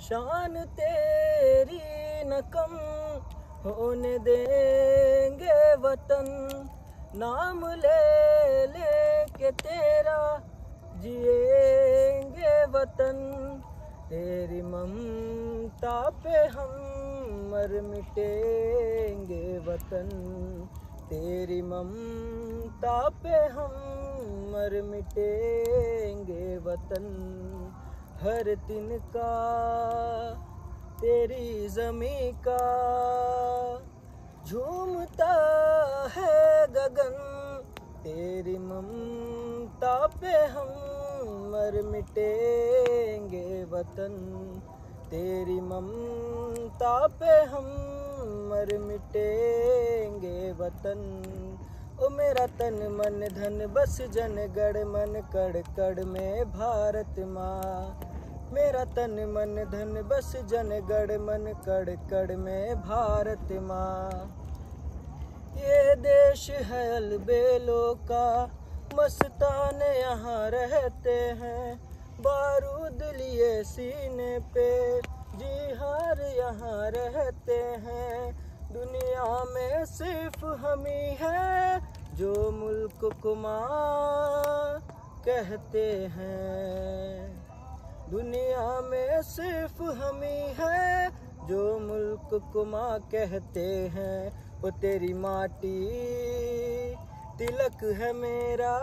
शान तेरी न कम होने देंगे वतन। नाम ले ले के तेरा जिएँगे वतन। तेरी ममता पे हम मर मिटेंगे वतन। तेरी ममता पे हम मर मिटेंगे वतन। हर दिन का, तेरी जमी का। झूमता है गगन, तेरी ममता पे हम मर मिटेंगे वतन। तेरी ममता पे हम मर मिटेंगे वतन। ओ मेरा तन मन धन बस जन गढ़ मन कड़ कड़ में भारत माँ। मेरा तन मन धन बस जन गढ़ मन कड़ कड़ में भारत माँ। ये देश है अलबेलों का, मस्तान यहाँ रहते हैं। बारूद लिए सीने पे जी हार यहाँ रहते हैं। दुनिया में सिर्फ़ हम ही है जो मुल्क कुमार कहते हैं। दुनिया में सिर्फ़ हम ही है जो मुल्क को माँ कहते हैं, वो तेरी माटी। तिलक है मेरा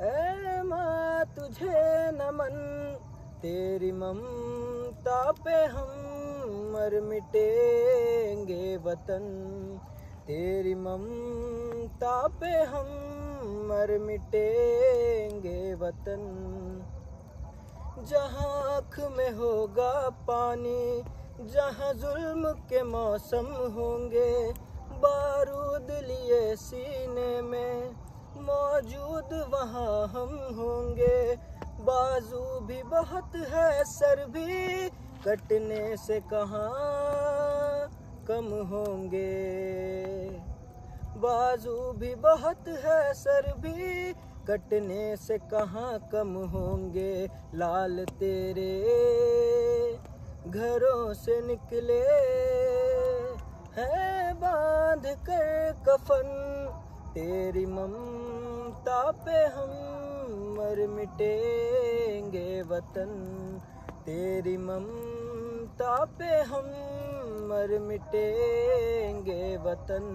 ए माँ, तुझे नमन तेरी ममता पे हम मर मिटेंगे वतन। तेरी ममता पे हम मर मिटेंगे वतन। जहाँ आँख में होगा पानी, जहाँ जुल्म के मौसम होंगे, बारूद लिए सीने में मौजूद वहाँ हम होंगे। बाजू भी बहुत है, सर भी कटने से कहाँ कम होंगे। बाजू भी बहुत है, सर भी कटने से कहाँ कम होंगे? लाल तेरे घरों से निकले है बाँध कर कफन। तेरी ममता पे हम मर मिटेंगे वतन। तेरी ममता पे हम मर मिटेंगे वतन।